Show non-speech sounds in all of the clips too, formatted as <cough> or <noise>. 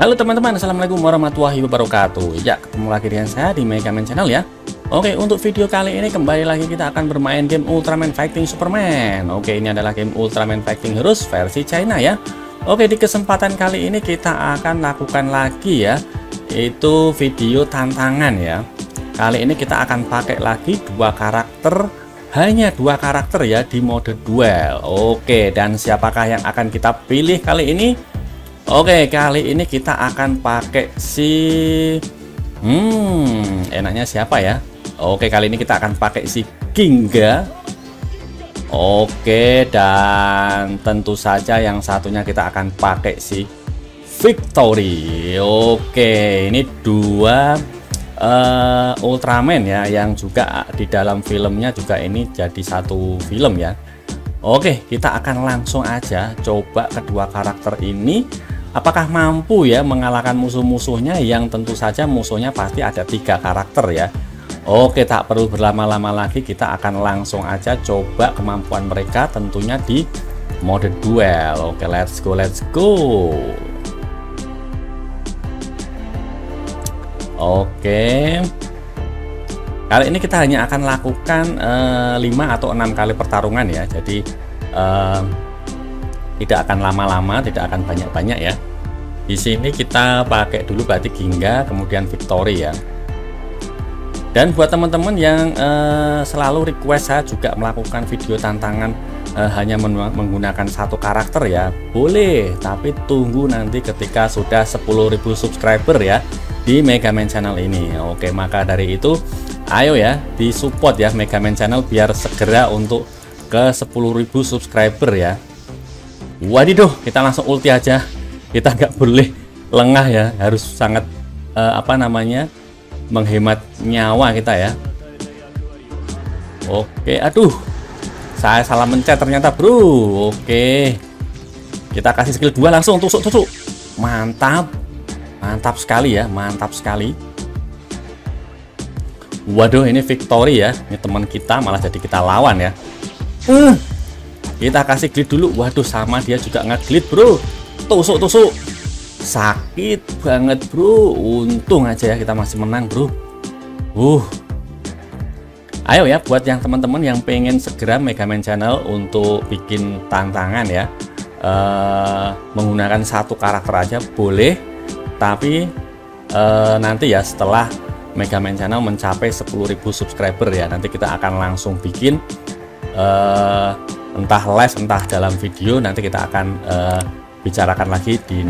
Halo teman-teman, Assalamualaikum warahmatullahi wabarakatuh. Ya, ketemu lagi dengan saya di Megaman Channel ya. Oke, untuk video kali ini kembali lagi kita akan bermain game Ultraman Fighting Superman. Oke, ini adalah game Ultraman Fighting Heroes versi China ya. Oke, di kesempatan kali ini kita akan lakukan lagi ya. Itu video tantangan ya. Kali ini kita akan pakai lagi dua karakter. Hanya dua karakter ya di mode duel. Oke, dan siapakah yang akan kita pilih kali ini? Oke, kali ini kita akan pakai si Hmm, enaknya siapa ya? Oke, kali ini kita akan pakai si Ginga. Oke, dan tentu saja yang satunya kita akan pakai si Victory. Oke, ini dua uh, Ultraman ya yang juga di dalam filmnya juga ini jadi satu film ya. Oke, kita akan langsung aja coba kedua karakter ini apakah mampu ya mengalahkan musuh-musuhnya? Yang tentu saja musuhnya pasti ada tiga karakter ya. Oke tak perlu berlama-lama lagi. Kita akan langsung aja coba kemampuan mereka tentunya di mode duel. Oke let's go let's go. Oke. Kali ini kita hanya akan lakukan uh, eh, 5 atau enam kali pertarungan ya. Jadi uh, tidak akan lama-lama, tidak akan banyak-banyak ya. Di sini kita pakai dulu berarti Ginga, kemudian Victory ya. Dan buat teman-teman yang uh, selalu request saya juga melakukan video tantangan uh, hanya menggunakan satu karakter ya, boleh. Tapi tunggu nanti ketika sudah 10.000 subscriber ya di Megaman Channel ini. Oke, maka dari itu ayo ya di support ya Megaman Channel biar segera untuk ke 10.000 subscriber ya wadiduh kita langsung ulti aja. Kita nggak boleh lengah ya harus sangat uh, apa namanya menghemat nyawa kita ya. Oke aduh. Saya salah mencet ternyata bro. Oke. Kita kasih skill 2 langsung tusuk tusuk. Mantap. Mantap sekali ya mantap sekali. Waduh ini victory ya. Ini teman kita malah jadi kita lawan ya. Uh, kita kasih glit dulu. Waduh sama dia juga ngeglit bro. Tusuk tusuk sakit banget bro. Untung aja ya kita masih menang bro. Uh. Ayo ya buat yang teman-teman yang pengen segera Megaman Channel untuk bikin tantangan ya uh, menggunakan satu karakter aja boleh. Tapi uh, nanti ya setelah Megaman Channel mencapai 10.000 subscriber ya nanti kita akan langsung bikin uh, entah live entah dalam video nanti kita akan uh, bicarakan lagi di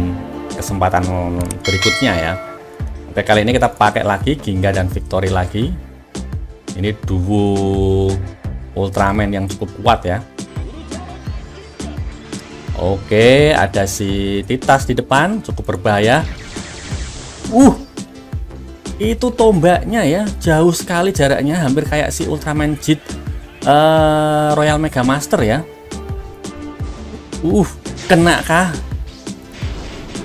kesempatan berikutnya ya. Oke kali ini kita pakai lagi Ginga dan Victory lagi. Ini duo Ultraman yang cukup kuat ya. Oke ada si Titas di depan cukup berbahaya. Uh itu tombaknya ya jauh sekali jaraknya hampir kayak si Ultraman Jit uh, Royal Mega Master ya. Uh, kena kah?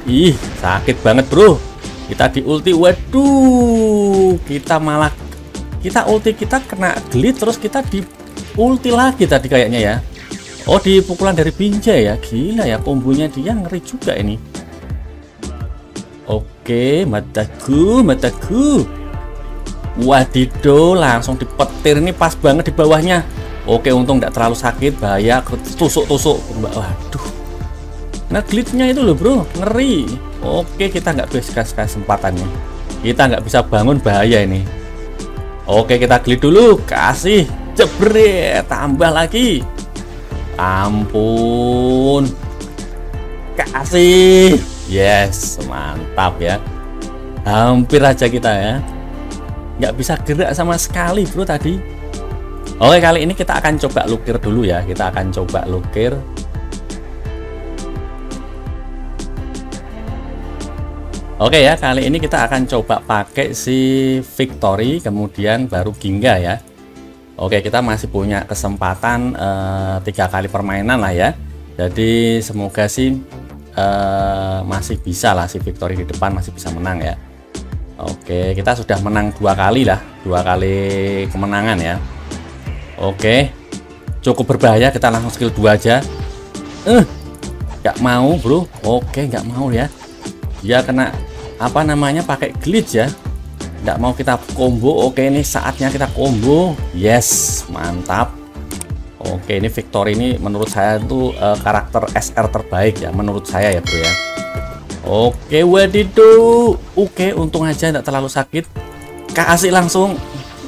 Ih, sakit banget, Bro. Kita di ulti. Waduh, kita malah kita ulti kita kena glit terus kita di ulti lagi tadi kayaknya ya. Oh, di pukulan dari Binjai ya. Gila ya, kombonya dia ngeri juga ini. Oke, mataku, mataku. Wadido langsung dipetir. Ini pas banget di bawahnya. Oke untung tidak terlalu sakit bahaya tusuk-tusuk. Waduh. Nah glitchnya itu loh bro. Ngeri. Oke kita nggak bisa kasih kesempatannya. Kita nggak bisa bangun bahaya ini. Oke kita glitch dulu. Kasih jebret. Tambah lagi. Ampun. Kasih. Yes mantap ya. Hampir aja kita ya nggak bisa gerak sama sekali bro tadi. Oke kali ini kita akan coba lukir dulu ya. Kita akan coba lukir. Oke ya kali ini kita akan coba pakai si Victory kemudian baru Ginga ya. Oke kita masih punya kesempatan uh, tiga kali permainan lah ya. Jadi semoga sih uh, masih bisa lah si Victory di depan masih bisa menang ya Oke, kita sudah menang dua kali lah, dua kali kemenangan ya. Oke, cukup berbahaya. Kita langsung skill dua aja. Eh, nggak mau bro. Oke, nggak mau ya. dia kena apa namanya pakai glitch ya tidak mau kita combo oke ini saatnya kita combo yes mantap oke ini Victor ini menurut saya itu uh, karakter SR terbaik ya menurut saya ya bro ya oke wadidu oke untung aja tidak terlalu sakit kasih langsung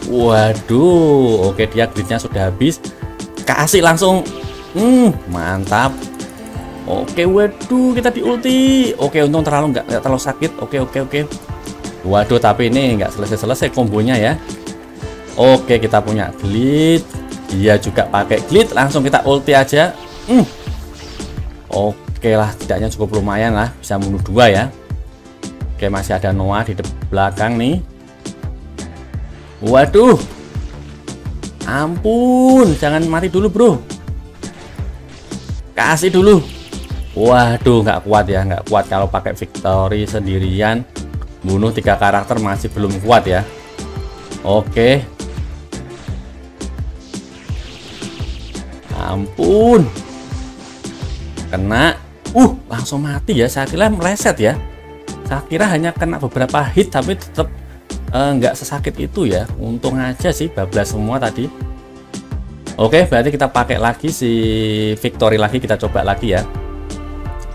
waduh oke dia glitchnya sudah habis kasih langsung hmm mantap Oke, waduh, kita di ulti. Oke, untung terlalu nggak nggak terlalu sakit. Oke, oke, oke. Waduh, tapi ini nggak selesai-selesai kombonya ya. Oke, kita punya glit. Dia juga pakai glit. Langsung kita ulti aja. Hmm. Oke lah, tidaknya cukup lumayan lah. Bisa bunuh dua ya. Oke, masih ada Noah di belakang nih. Waduh. Ampun, jangan mati dulu, bro. Kasih dulu. Waduh, nggak kuat ya, nggak kuat kalau pakai victory sendirian. Bunuh tiga karakter masih belum kuat ya. Oke. Ampun. Kena. Uh, langsung mati ya. Saya kira meleset ya. Saya kira hanya kena beberapa hit tapi tetap eh, nggak uh, sesakit itu ya. Untung aja sih bablas semua tadi. Oke, berarti kita pakai lagi si victory lagi kita coba lagi ya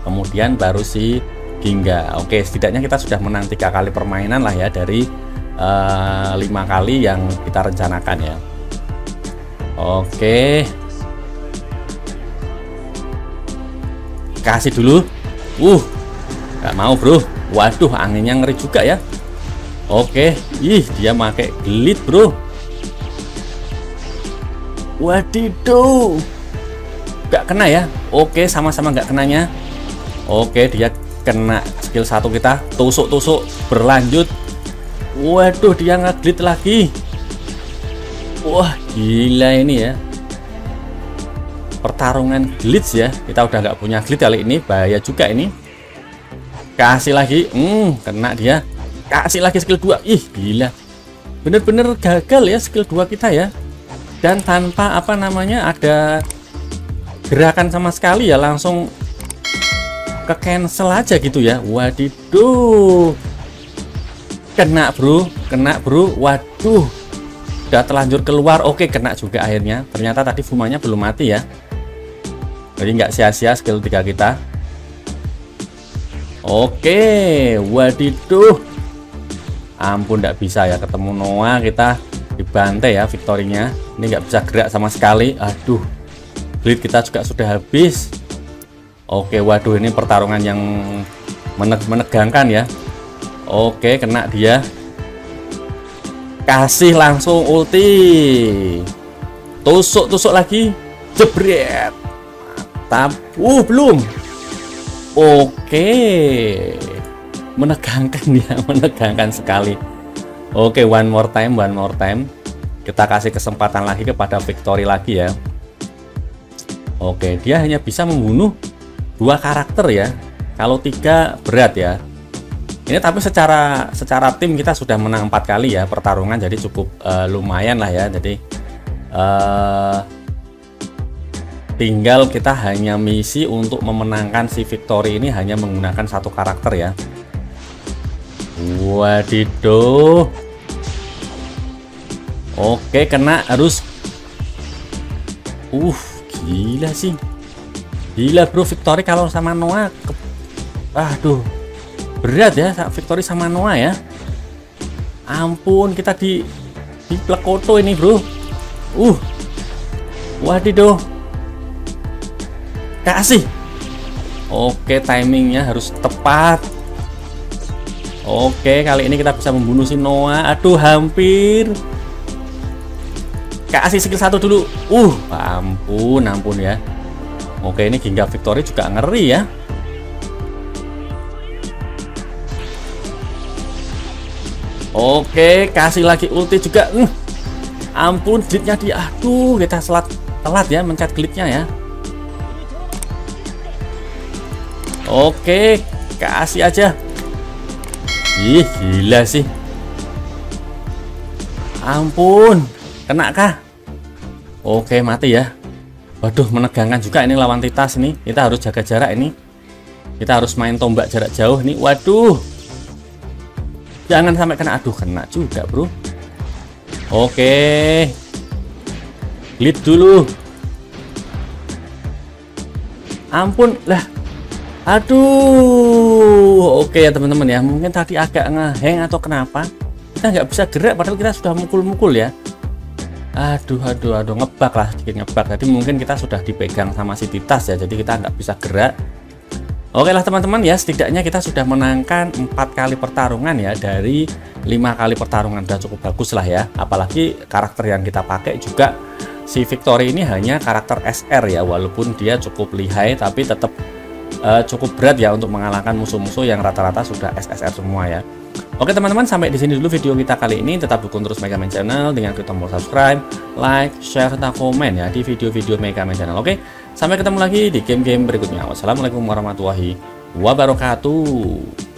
kemudian baru si Gingga oke setidaknya kita sudah menang tiga kali permainan lah ya dari uh, lima kali yang kita rencanakan ya oke kasih dulu. Uh nggak mau bro. Waduh anginnya ngeri juga ya. Oke ih dia pakai gelit bro. Wadidaw. Nggak kena ya? Oke sama-sama nggak kenanya. Oke dia kena skill satu kita. Tusuk-tusuk berlanjut. Waduh dia ngeglit lagi. Wah gila ini ya Pertarungan glitch ya. Kita udah nggak punya glitch kali ini Bahaya juga ini. Kasih lagi Hmm kena dia. Kasih lagi skill 2 Ih gila. Bener-bener gagal ya skill 2 kita ya. Dan tanpa apa namanya Ada gerakan sama sekali ya Langsung ke cancel aja gitu ya. Wadiduh kena bro. Kena bro. Waduh. Udah terlanjur keluar. Oke kena juga akhirnya. Ternyata tadi fumanya belum mati ya jadi nggak sia-sia skill 3 kita oke wadiduh ampun nggak bisa ya ketemu Noah kita dibantai ya victorinya ini nggak bisa gerak sama sekali aduh bleed kita juga sudah habis Oke, waduh ini pertarungan yang menegangkan ya. Oke, kena dia. Kasih langsung ulti. Tusuk-tusuk lagi. Jebret. Mantap. Uh, belum. Oke. Menegangkan ya, <laughs> menegangkan sekali. Oke, one more time, one more time. Kita kasih kesempatan lagi kepada Victory lagi ya. Oke, dia hanya bisa membunuh dua karakter ya kalau tiga berat ya ini tapi secara secara tim kita sudah menang empat kali ya pertarungan jadi cukup uh, lumayan lah ya jadi uh, tinggal kita hanya misi untuk memenangkan si victory ini hanya menggunakan satu karakter ya. Wadidoh. Oke kena harus. Uh gila sih. Gila bro Victory kalau sama Noah ke... Aduh. Berat ya Victory sama Noah ya. Ampun kita di Di plekoto ini bro. Uh. Wadidoh Kasih Oke timingnya harus tepat. Oke kali ini kita bisa membunuh si Noah. Aduh hampir. Kasih skill satu dulu. Uh ampun ampun ya. Oke ini Ginga Victory juga ngeri ya. Oke kasih lagi ulti juga. Uh, Ampun glitnya dia. Aduh kita selat telat ya mencet glitnya ya Oke kasih aja. Ih gila sih. Ampun Kena kah Oke mati ya. Waduh menegangkan juga ini lawan Titas ini. Kita harus jaga jarak ini. Kita harus main tombak jarak jauh nih waduh. Jangan sampai kena. Aduh kena juga bro. Oke. Lead dulu. Ampun. Lah aduh oke ya teman-teman ya. Mungkin tadi agak ngeheng atau kenapa? Kita nggak bisa gerak padahal kita sudah mukul-mukul ya. Aduh aduh aduh ngebak lah sedikit ngebak. Jadi mungkin kita sudah dipegang sama si titas ya jadi kita nggak bisa gerak. Oke lah teman-teman ya setidaknya kita sudah menangkan empat kali pertarungan ya dari lima kali pertarungan sudah cukup bagus lah ya. Apalagi karakter yang kita pakai juga si Victory ini hanya karakter SR ya walaupun dia cukup lihai tapi tetap uh, cukup berat ya untuk mengalahkan musuh-musuh yang rata-rata sudah SSR semua ya Oke teman-teman sampai di sini dulu video kita kali ini tetap dukung terus Megaman Channel dengan klik tombol subscribe, like, share serta komen ya di video-video Megaman Channel. Oke, sampai ketemu lagi di game-game berikutnya. Wassalamualaikum warahmatullahi wabarakatuh.